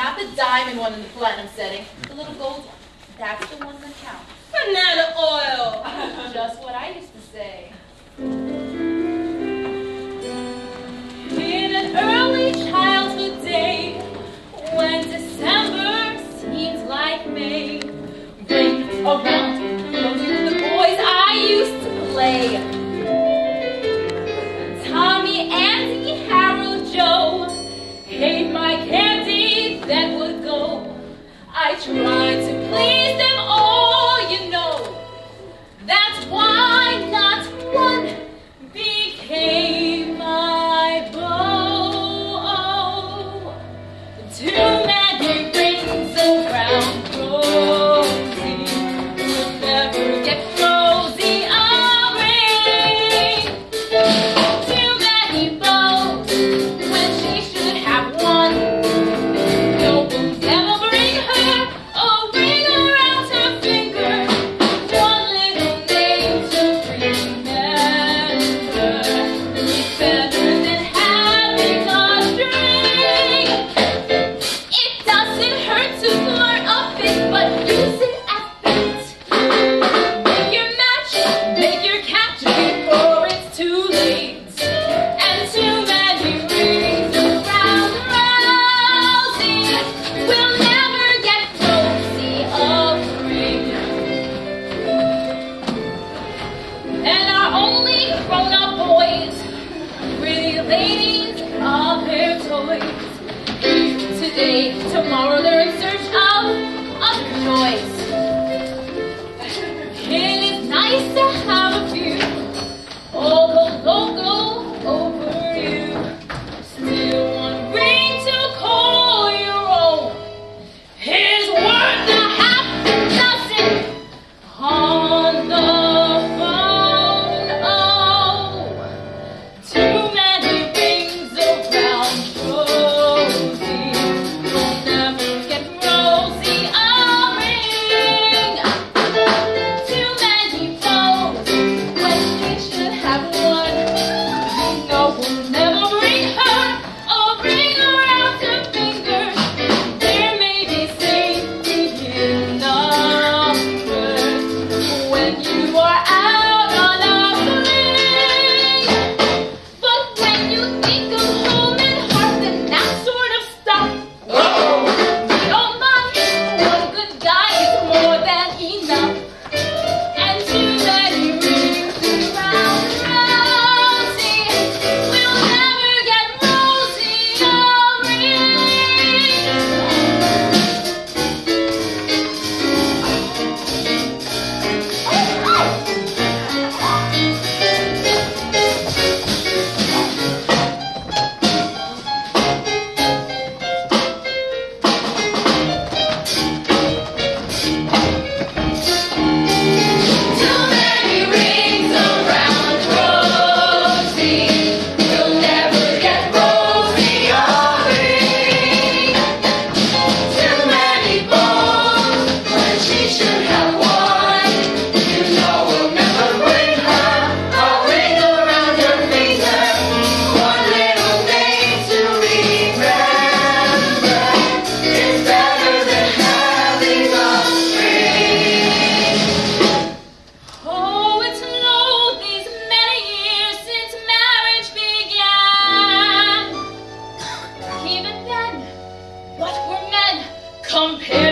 Not the diamond one in the platinum setting, the little gold one. That's the one that counts. Banana oil! Just what I used to say. I try to please them Tuesday. Tomorrow they're. compare